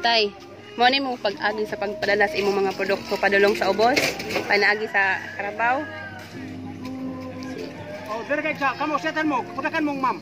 Tay, mo ni mo pag-agi sa pagpadala sa imong mga produkto padulong sa ubos, panaagi sa karabaw. Oh, dire kay sa kamo setan mo, putakan mong ma'am.